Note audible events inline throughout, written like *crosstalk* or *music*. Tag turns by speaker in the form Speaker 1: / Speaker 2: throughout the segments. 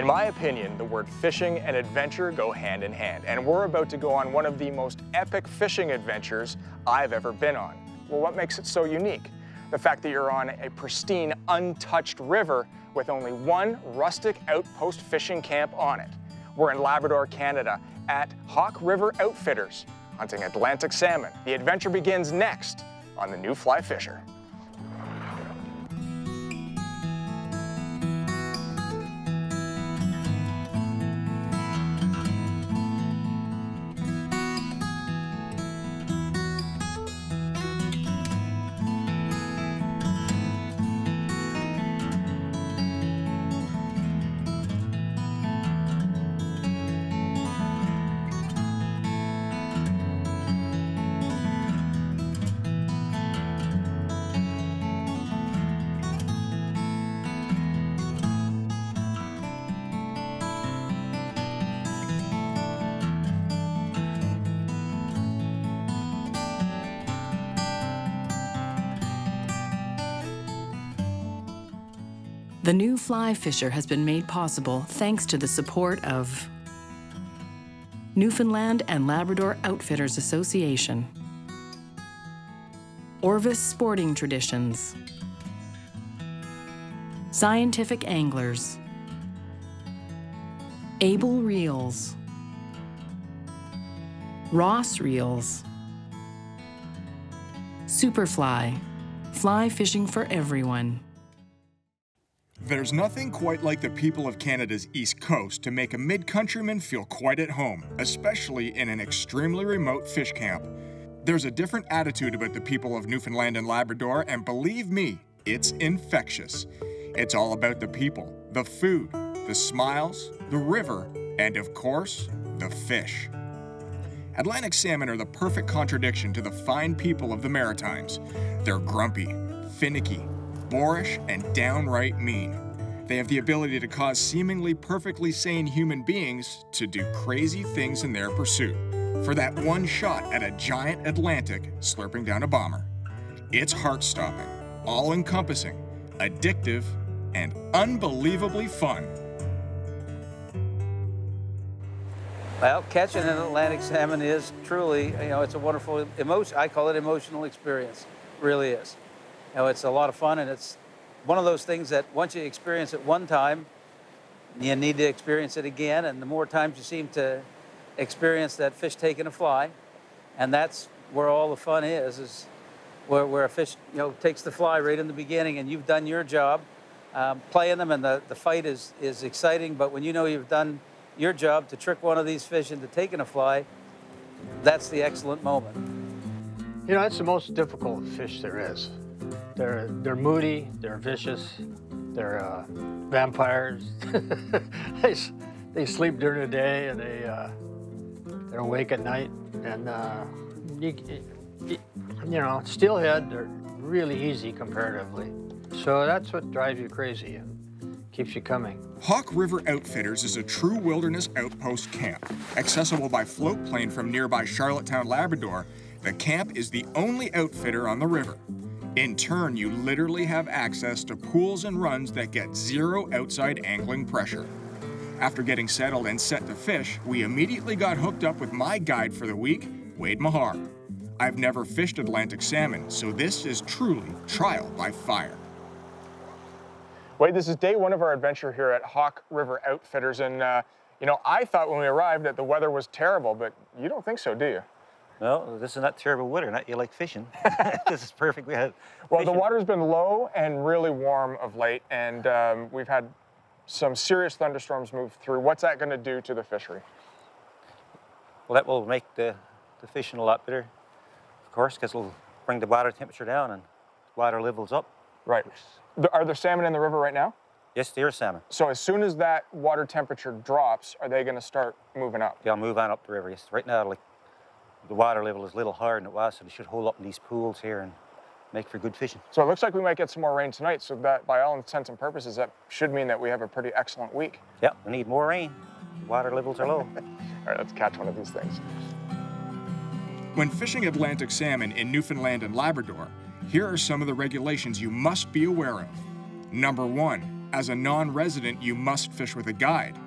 Speaker 1: In my opinion, the word fishing and adventure go hand in hand, and we're about to go on one of the most epic fishing adventures I've ever been on. Well, what makes it so unique? The fact that you're on a pristine, untouched river with only one rustic outpost fishing camp on it. We're in Labrador, Canada, at Hawke River Outfitters, hunting Atlantic salmon. The adventure begins next on the New Fly Fisher.
Speaker 2: The new fly fisher has been made possible thanks to the support of Newfoundland and Labrador Outfitters Association, Orvis Sporting Traditions, Scientific Anglers, Abel Reels, Ross Reels, Superfly, fly fishing for everyone.
Speaker 3: There's nothing quite like the people of Canada's East Coast to make a mid-countryman feel quite at home, especially in an extremely remote fish camp. There's a different attitude about the people of Newfoundland and Labrador, and believe me, it's infectious. It's all about the people, the food, the smiles, the river, and of course, the fish. Atlantic salmon are the perfect contradiction to the fine people of the Maritimes. They're grumpy, finicky, boorish, and downright mean. They have the ability to cause seemingly perfectly sane human beings to do crazy things in their pursuit for that one shot at a giant Atlantic slurping down a bomber. It's heart stopping, all encompassing, addictive, and unbelievably fun.
Speaker 4: Well, catching an Atlantic salmon is truly, you know, it's a wonderful emotion. I call it emotional experience. It really is. You know, it's a lot of fun, and it's one of those things that once you experience it one time, you need to experience it again. And the more times you seem to experience that fish taking a fly, and that's where all the fun is, is where, where a fish, you know, takes the fly right in the beginning, and you've done your job um, playing them, and the, the fight is, is exciting. But when you know you've done your job to trick one of these fish into taking a fly, that's the excellent moment.
Speaker 5: You know, it's the most difficult fish there is. They're, they're moody, they're vicious, they're uh, vampires. *laughs* they, they sleep during the day and they, uh, they're awake at night. And, uh, you, you, know, steelhead, they're really easy comparatively. So that's what drives you crazy and keeps you coming.
Speaker 3: Hawke River Outfitters is a true wilderness outpost camp. Accessible by float plane from nearby Charlottetown, Labrador, the camp is the only outfitter on the river. In turn, you literally have access to pools and runs that get zero outside angling pressure. After getting settled and set to fish, we immediately got hooked up with my guide for the week, Wade Mahar. I've never fished Atlantic salmon, so this is truly trial by fire.
Speaker 1: Wade, this is day one of our adventure here at Hawke River Outfitters, and uh, you know, I thought when we arrived that the weather was terrible, but you don't think so, do you?
Speaker 6: No, this is not terrible weather. Not you like fishing. *laughs* *laughs* this is perfect. We had.
Speaker 1: Well, fishing. the water's been low and really warm of late, and um, we've had some serious thunderstorms move through. What's that going to do to the fishery?
Speaker 6: Well, that will make the, the fishing a lot better, of course, because it'll bring the water temperature down and water levels up.
Speaker 1: Right. Are there salmon in the river right now?
Speaker 6: Yes, there are salmon.
Speaker 1: So as soon as that water temperature drops, are they going to start moving up?
Speaker 6: They'll move on up the river. Yes. Right now, like the water level is a little higher than it was, so they should hold up in these pools here and make for good fishing.
Speaker 1: So it looks like we might get some more rain tonight, so that by all intents and purposes, that should mean that we have a pretty excellent week.
Speaker 6: Yep, we need more rain. Water levels are low. *laughs*
Speaker 1: all right, let's catch one of these things.
Speaker 3: When fishing Atlantic salmon in Newfoundland and Labrador, here are some of the regulations you must be aware of. Number one, As a non-resident, you must fish with a guide.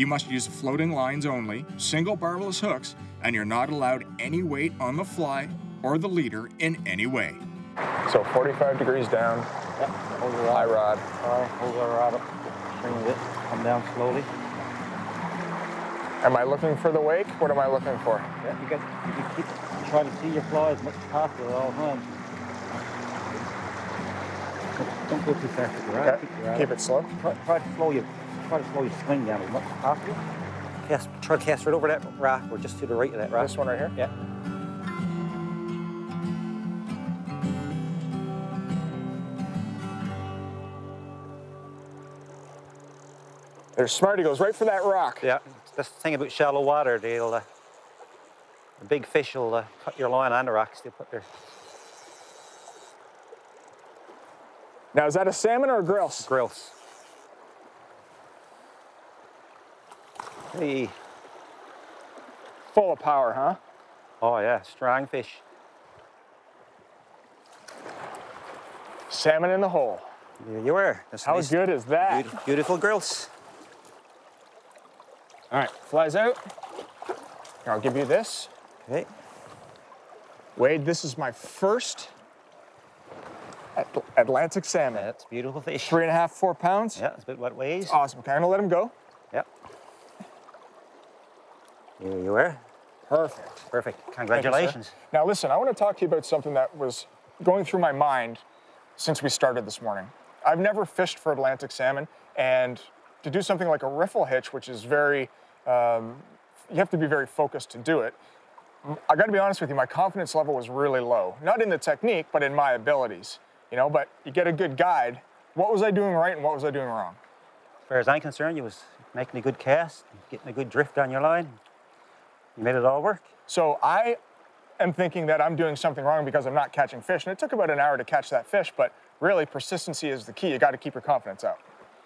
Speaker 3: You must use floating lines only, single barbless hooks, and you're not allowed any weight on the fly or the leader in any way.
Speaker 1: So 45 degrees down, yep.
Speaker 4: Hold the
Speaker 1: high
Speaker 4: rod.
Speaker 1: rod.
Speaker 4: All right, hold the rod up. Swing with it. Come down slowly.
Speaker 1: Am I looking for the wake? What am I looking for?
Speaker 4: Yeah, you got. You keep trying to see your fly as much as possible at all times. Don't go too fast with your rod.
Speaker 1: Okay,
Speaker 4: Keep, your rod
Speaker 1: keep it slow.
Speaker 4: Try, try to slow your try to slow your swing down as much as possible.
Speaker 6: Cast, try to cast right over that rock or just to the right of that rock.
Speaker 1: This one right here?
Speaker 6: Yeah.
Speaker 1: There's Smarty goes right for that rock.
Speaker 6: Yeah, that's the thing about shallow water. They'll, uh, the big fish will uh, cut your line on the rocks. They put their
Speaker 1: Now, is that a salmon or a grilse?
Speaker 6: grills. Hey.
Speaker 1: Full of power, huh?
Speaker 6: Oh yeah, strong fish.
Speaker 1: Salmon in the hole.
Speaker 6: There you are. That's
Speaker 1: How
Speaker 6: nice,
Speaker 1: good is that?
Speaker 6: beautiful, beautiful grilse.
Speaker 1: All right, flies out. Here, I'll give you this.
Speaker 6: Okay.
Speaker 1: Wade, this is my first At- Atlantic salmon.
Speaker 6: That's beautiful fish.
Speaker 1: Three and a half, four pounds.
Speaker 6: Yeah, that's about what weighs.
Speaker 1: Awesome. Okay, I'm gonna let him go.
Speaker 6: Yep. There you are.
Speaker 1: Perfect.
Speaker 6: Perfect.
Speaker 1: Thank you.
Speaker 6: Congratulations.
Speaker 1: Now, listen, I want to talk to you about something that was going through my mind since we started this morning. I've never fished for Atlantic salmon, and to do something like a riffle hitch, which is very, um, you have to be very focused to do it. I got to be honest with you, my confidence level was really low. Not in the technique, but in my abilities. You know, but you get a good guide. What was I doing right and what was I doing wrong?
Speaker 6: As far as I'm concerned, you was making a good cast, getting a good drift on your line. You made it all work.
Speaker 1: So I am thinking that I'm doing something wrong because I'm not catching fish. And it took about an hour to catch that fish, but really persistency is the key. You got to keep your confidence up.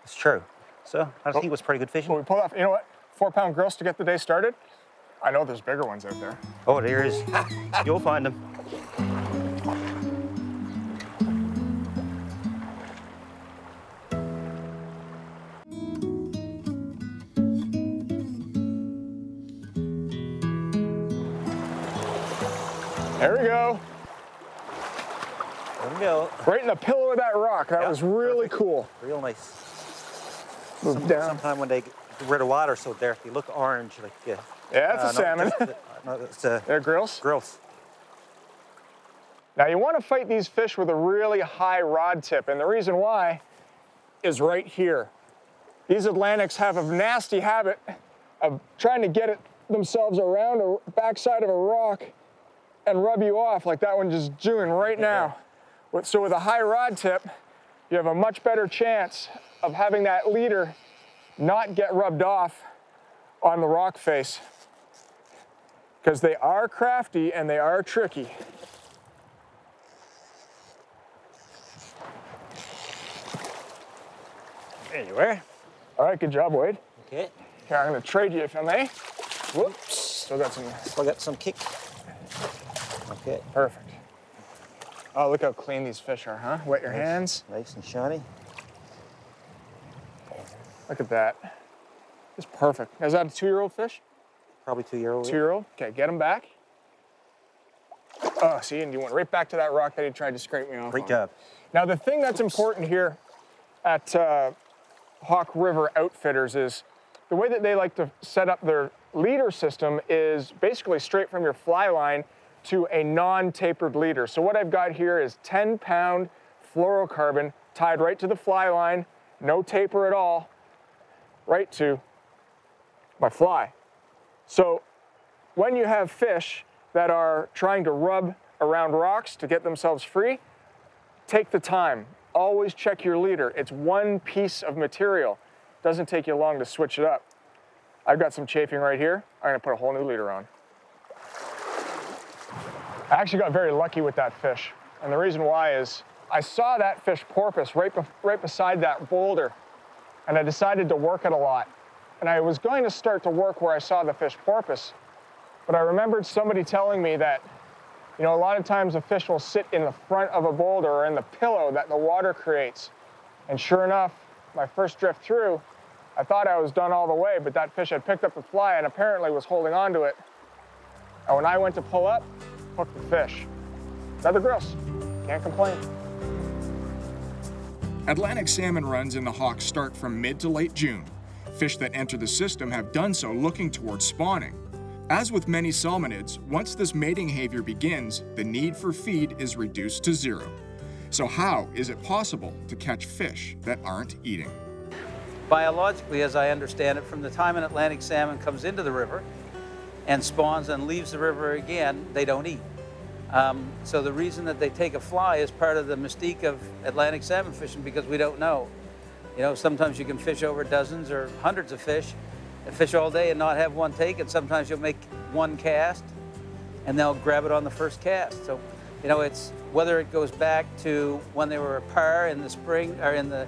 Speaker 6: It's true. So I think it was pretty good fishing.
Speaker 1: we pulled off, you know what? Four pound grilse to get the day started. I know there's bigger ones out there.
Speaker 6: Oh, there is. *laughs* You'll find them.
Speaker 1: There we go.
Speaker 6: There we go.
Speaker 1: Right in the pillow of that rock. That
Speaker 6: Yeah,
Speaker 1: was really
Speaker 6: perfect.
Speaker 1: cool.
Speaker 6: Real nice.
Speaker 1: Move
Speaker 6: Some,
Speaker 1: down.
Speaker 6: Sometime when they get rid of water so dark, they look orange. Like yeah.
Speaker 1: Yeah, that's a
Speaker 6: no,
Speaker 1: salmon.
Speaker 6: just- uh, no, uh,
Speaker 1: There, grilse.
Speaker 6: grilse.
Speaker 1: Now you want to fight these fish with a really high rod tip, and the reason why is right here. These Atlantics have a nasty habit of trying to get it themselves around a backside of a rock and rub you off like that one just doing right now. With- So with a high rod tip, you have a much better chance of having that leader not get rubbed off on the rock face because they are crafty and they are tricky.
Speaker 6: There you are.
Speaker 1: All right, good job, Wade.
Speaker 6: Okay.
Speaker 1: Here, I'm gonna trade you if I may. Whoops. Still got some.
Speaker 6: Still got some kick.
Speaker 1: Perfect. Oh, look how clean these fish are, huh? Wet your hands.
Speaker 6: Nice and shiny.
Speaker 1: Look at that. It's perfect. Is that a two-year-old fish?
Speaker 6: Probably two year old.
Speaker 1: Two-year-old. Okay, get him back. Oh, see, and you went right back to that rock that he tried to scrape me off.
Speaker 6: Great
Speaker 1: on.
Speaker 6: job.
Speaker 1: Now, the thing that's important here at uh, Hawke River Outfitters is the way that they like to set up their leader system is basically straight from your fly line to a non-tapered leader. So what I've got here is 10 pound fluorocarbon tied right to the fly line, no taper at all, right to my fly. So when you have fish that are trying to rub around rocks to get themselves free, take the time. Always check your leader. It's one piece of material. Doesn't take you long to switch it up. I've got some chafing right here. I'm gonna put a whole new leader on. I actually got very lucky with that fish. And the reason why is I saw that fish porpoise right, right beside that boulder. And I decided to work it a lot. And I was going to start to work where I saw the fish porpoise. But I remembered somebody telling me that you know, a lot of times a fish will sit in the front of a boulder or in the pillow that the water creates. And sure enough, my first drift through, I thought I was done all the way, but that fish had picked up the fly and apparently was holding on to it. And when I went to pull up, hooked the fish. Another gross. Can't complain.
Speaker 3: Atlantic salmon runs in the Hawke start from mid to late June. Fish that enter the system have done so looking towards spawning. As with many salmonids, once this mating behavior begins, the need for feed is reduced to zero. So how is it possible to catch fish that aren't eating?
Speaker 4: Biologically, as I understand it, from the time an Atlantic salmon comes into the river and spawns and leaves the river again, they don't eat. Um, so the reason that they take a fly is part of the mystique of Atlantic salmon fishing because we don't know. You know, sometimes you can fish over dozens or hundreds of fish and fish all day and not have one take, and sometimes you'll make one cast and they'll grab it on the first cast. So, you know, it's whether it goes back to when they were a parr in the spring or in the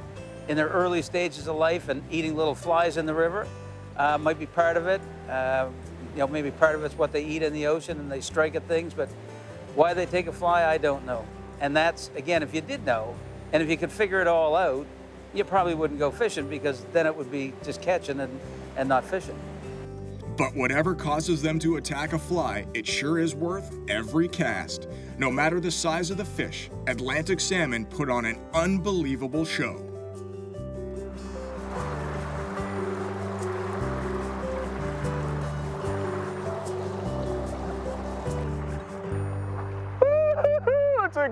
Speaker 4: in their early stages of life and eating little flies in the river uh, might be part of it. Uh, you know, maybe part of it's what they eat in the ocean and they strike at things, but why they take a fly, I don't know. And that's, again, if you did know, and if you could figure it all out, you probably wouldn't go fishing because then it would be just catching and, and not fishing.
Speaker 3: But whatever causes them to attack a fly, it sure is worth every cast. No matter the size of the fish, Atlantic salmon put on an unbelievable show.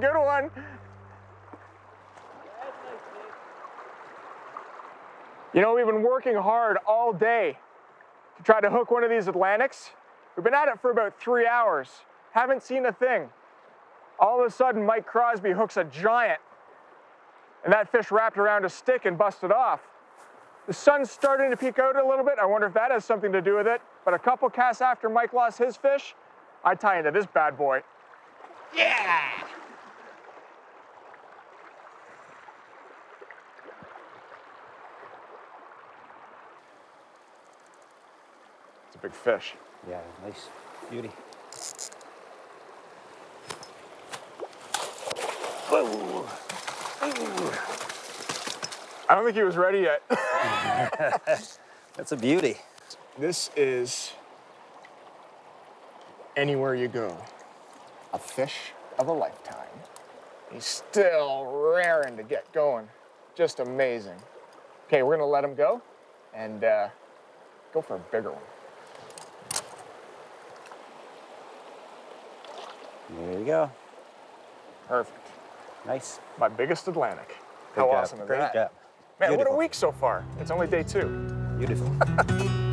Speaker 1: Good one. You know, we've been working hard all day to try to hook one of these Atlantics. We've been at it for about three hours. Haven't seen a thing. All of a sudden, Mike Crosby hooks a giant, and that fish wrapped around a stick and busted off. The sun's starting to peek out a little bit. I wonder if that has something to do with it. But a couple casts after Mike lost his fish, I tie into this bad boy. Yeah! Big fish.
Speaker 6: Yeah, nice beauty. Whoa.
Speaker 1: I don't think he was ready yet. *laughs*
Speaker 6: That's a beauty.
Speaker 1: this is anywhere you go. A fish of a lifetime. He's still raring to get going. Just amazing. Okay, we're gonna let him go and uh, go for a bigger one.
Speaker 6: There you go.
Speaker 1: Perfect.
Speaker 6: Nice.
Speaker 1: My biggest Atlantic. How
Speaker 6: job.
Speaker 1: awesome is
Speaker 6: Great
Speaker 1: that?
Speaker 6: job.
Speaker 1: Man, what a week so far. It's only day two.
Speaker 6: Beautiful. *laughs*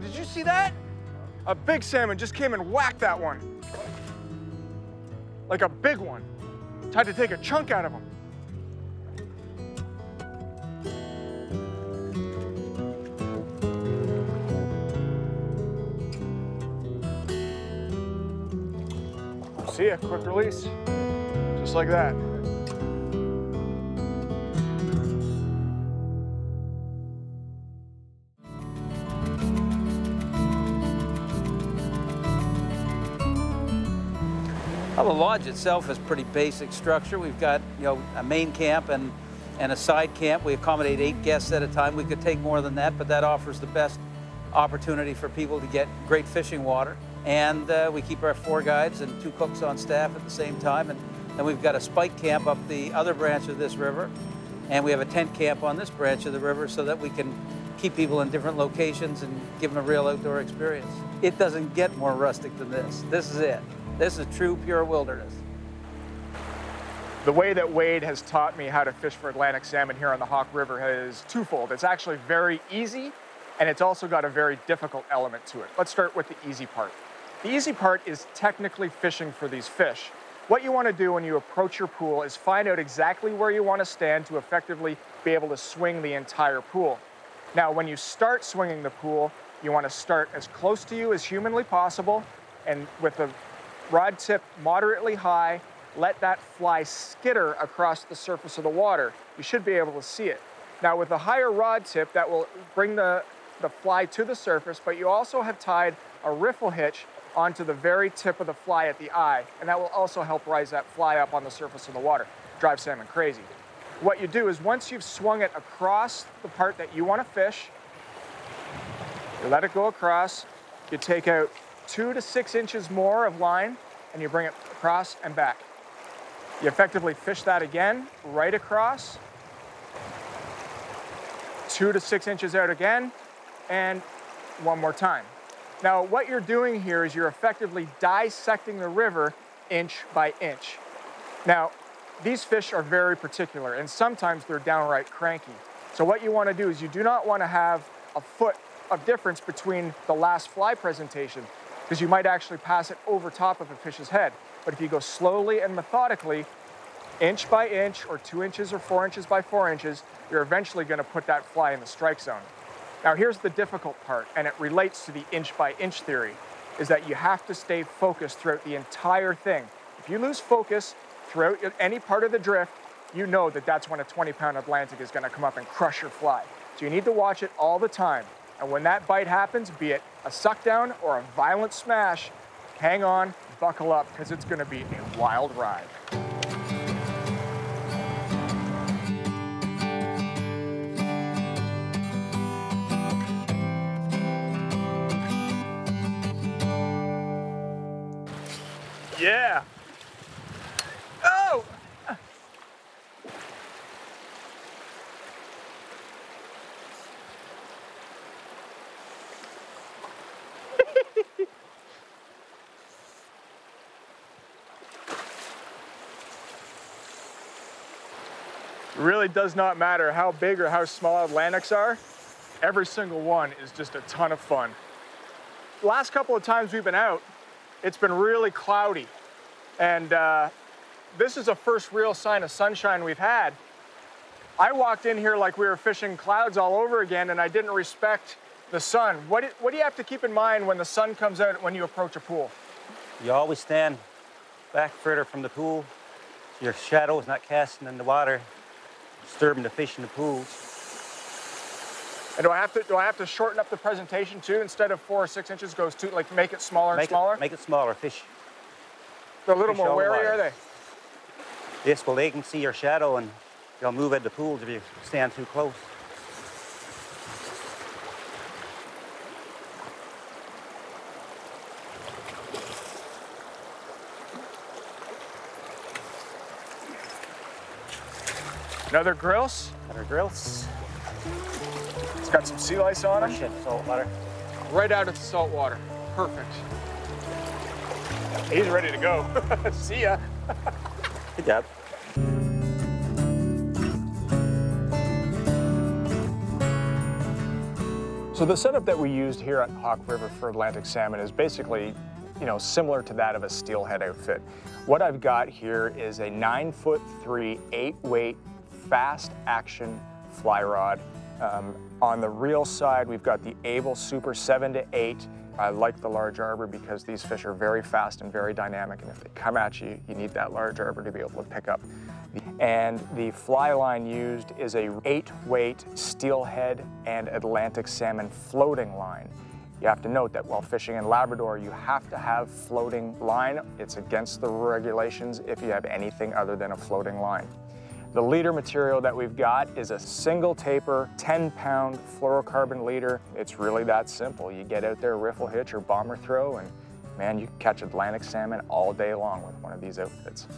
Speaker 1: Did you see that? A big salmon just came and whacked that one. Like a big one. Tried to take a chunk out of him. See ya, quick release. Just like that.
Speaker 4: Well, the lodge itself is pretty basic structure. We've got, you know, a main camp and, and a side camp. We accommodate eight guests at a time. We could take more than that, but that offers the best opportunity for people to get great fishing water. And uh, we keep our four guides and two cooks on staff at the same time. And then we've got a spike camp up the other branch of this river. And we have a tent camp on this branch of the river so that we can keep people in different locations and give them a real outdoor experience. It doesn't get more rustic than this. This is it. This is true pure wilderness.
Speaker 1: The way that Wade has taught me how to fish for Atlantic salmon here on the Hawke River is twofold. It's actually very easy, and it's also got a very difficult element to it. Let's start with the easy part. The easy part is technically fishing for these fish. What you want to do when you approach your pool is find out exactly where you want to stand to effectively be able to swing the entire pool. Now, when you start swinging the pool, you want to start as close to you as humanly possible and with the rod tip moderately high, let that fly skitter across the surface of the water. You should be able to see it. Now with a higher rod tip, that will bring the, the fly to the surface, but you also have tied a riffle hitch onto the very tip of the fly at the eye, and that will also help rise that fly up on the surface of the water. Drive salmon crazy. What you do is once you've swung it across the part that you want to fish, you let it go across, you take out two to six inches more of line, and you bring it across and back. You effectively fish that again, right across, two to six inches out again, and one more time. Now, what you're doing here is you're effectively dissecting the river inch by inch. Now, these fish are very particular, and sometimes they're downright cranky. So what you want to do is you do not want to have a foot of difference between the last fly presentation, because you might actually pass it over top of a fish's head. But if you go slowly and methodically, inch by inch, or two inches or four inches by four inches, you're eventually going to put that fly in the strike zone. Now here's the difficult part, and it relates to the inch by inch theory, is that you have to stay focused throughout the entire thing. If you lose focus throughout any part of the drift, you know that that's when a 20 pound Atlantic is gonna come up and crush your fly. So you need to watch it all the time. And when that bite happens, be it a suck down or a violent smash, hang on, buckle up, because it's gonna be a wild ride. Really does not matter how big or how small Atlantics are. Every single one is just a ton of fun. Last couple of times we've been out, it's been really cloudy. And uh, this is a first real sign of sunshine we've had. I walked in here like we were fishing clouds all over again and I didn't respect the sun. What do, what do you have to keep in mind when the sun comes out when you approach a pool?
Speaker 6: You always stand back further from the pool. Your shadow is not casting in the water, disturbing the fish in the pools.
Speaker 1: And do I have to do I have to shorten up the presentation too? Instead of four or six inches, goes to like make it smaller and smaller.
Speaker 6: it, make it smaller. Fish.
Speaker 1: They're a little
Speaker 6: fish
Speaker 1: more wary,
Speaker 6: wide.
Speaker 1: are they?
Speaker 6: Yes, well, they can see your shadow and they'll move out the pools if you stand too close.
Speaker 1: Another grilse.
Speaker 6: Another grilse.
Speaker 1: It's got some sea lice on it.
Speaker 6: salt water.
Speaker 1: Right out of the salt water. Perfect. He's ready to go. *laughs* See ya.
Speaker 6: Good job.
Speaker 1: So the setup that we used here at Hawke River for Atlantic salmon is basically, you know, similar to that of a steelhead outfit. What I've got here is a nine foot three, eight weight, fast action fly rod. Um, on the reel side, we've got the Abel Super seven to eight. I like the large arbor because these fish are very fast and very dynamic, and if they come at you, you need that large arbor to be able to pick up. And the fly line used is a eight weight steelhead and Atlantic salmon floating line. You have to note that while fishing in Labrador, you have to have floating line. It's against the regulations if you have anything other than a floating line. The leader material that we've got is a single taper, 10 pound fluorocarbon leader. It's really that simple. You get out there, riffle hitch or bomber throw, and man, you can catch Atlantic salmon all day long with one of these outfits.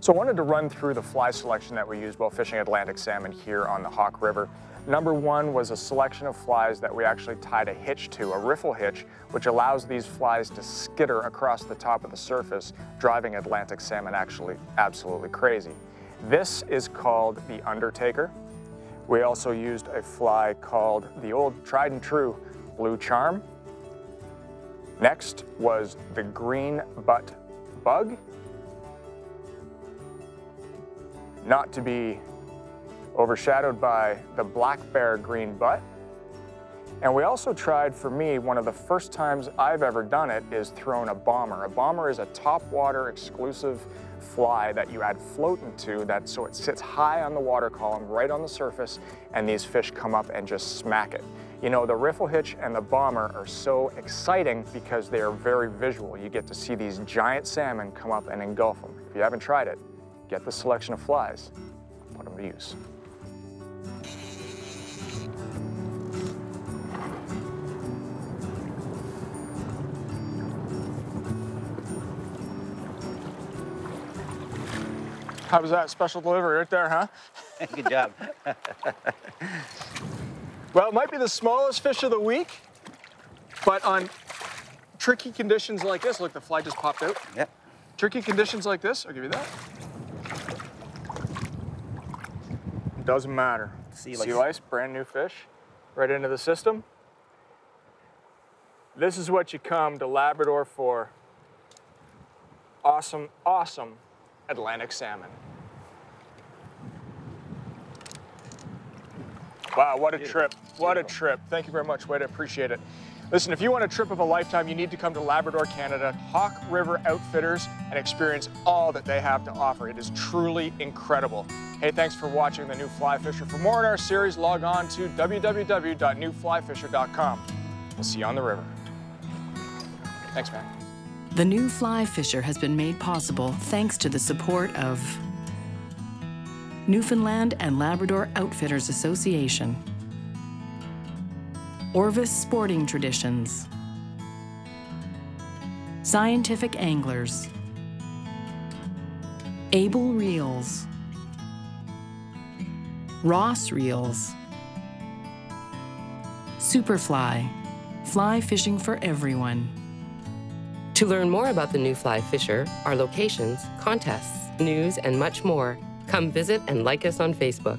Speaker 1: So I wanted to run through the fly selection that we used while fishing Atlantic salmon here on the Hawke River. Number one was a selection of flies that we actually tied a hitch to, a riffle hitch, which allows these flies to skitter across the top of the surface, driving Atlantic salmon actually absolutely crazy. This is called the Undertaker. We also used a fly called the old tried and true Blue Charm. Next was the Green Butt Bug. Not to be overshadowed by the Black Bear Green Butt. And we also tried, for me, one of the first times I've ever done it is thrown a bomber. A bomber is a top water exclusive fly that you add floatant to that so it sits high on the water column, right on the surface, and these fish come up and just smack it. You know, the riffle hitch and the bomber are so exciting because they are very visual. You get to see these giant salmon come up and engulf them. If you haven't tried it, get the selection of flies, put them to use. How was that special delivery right there, huh? *laughs*
Speaker 4: Good job. *laughs*
Speaker 1: well, it might be the smallest fish of the week, but on tricky conditions like this, look, the fly just popped out.
Speaker 4: Yep.
Speaker 1: Tricky conditions like this, I'll give you that. Doesn't matter.
Speaker 6: Sea
Speaker 1: sea
Speaker 6: lice.
Speaker 1: lice, brand new fish, right into the system. This is what you come to Labrador for. Awesome, awesome Atlantic salmon. Wow, what a trip. What a trip. Thank you very much, Wade. I appreciate it. Listen, if you want a trip of a lifetime, you need to come to Labrador, Canada, Hawke River Outfitters, and experience all that they have to offer. It is truly incredible. Hey, thanks for watching The New Fly Fisher. For more in our series, log on to www.newflyfisher.com. We'll see you on the river. Thanks, man.
Speaker 2: The new Fly Fisher has been made possible thanks to the support of Newfoundland and Labrador Outfitters Association, Orvis Sporting Traditions, Scientific Anglers, Abel Reels, Ross Reels, Superfly, fly fishing for everyone.
Speaker 7: To learn more about the new Fly Fisher, our locations, contests, news, and much more, come visit and like us on Facebook.